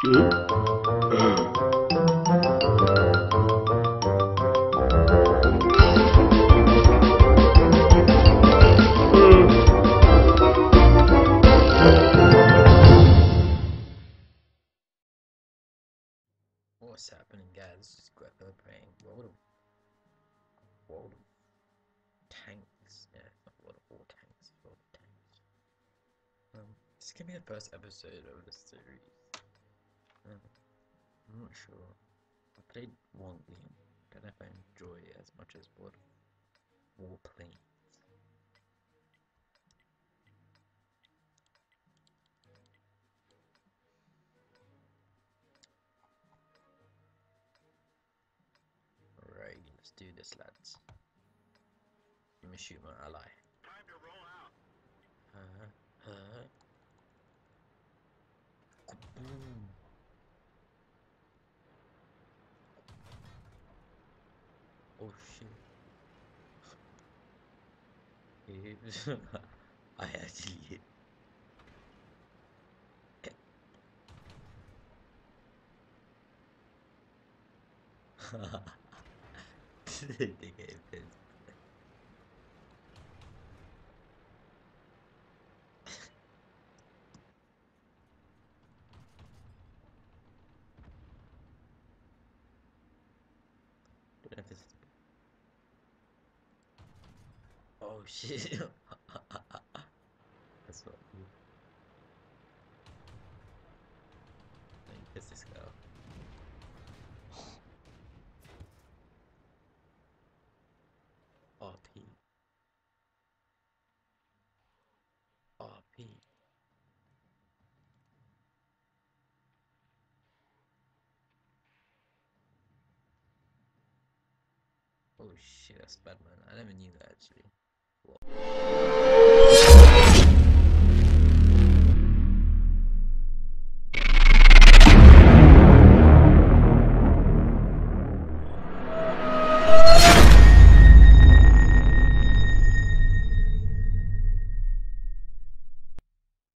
What's happening, guys? This is Greta playing World of World of Tanks. Yeah, not World of War Tanks. World of Tanks. Um, this is gonna be the first episode of the series. I'm not sure. I played one game. Don't know if I enjoy it as much as World of Warplanes. Alright, let's do this, lads. Let me shoot my ally. Oh shit. It- I actually hit. they get pissed. Don't know if this is- Oh shit. That's what you. Let me piss this guy off. RP. RP. Oh shit, that's bad man. I never knew that actually. What?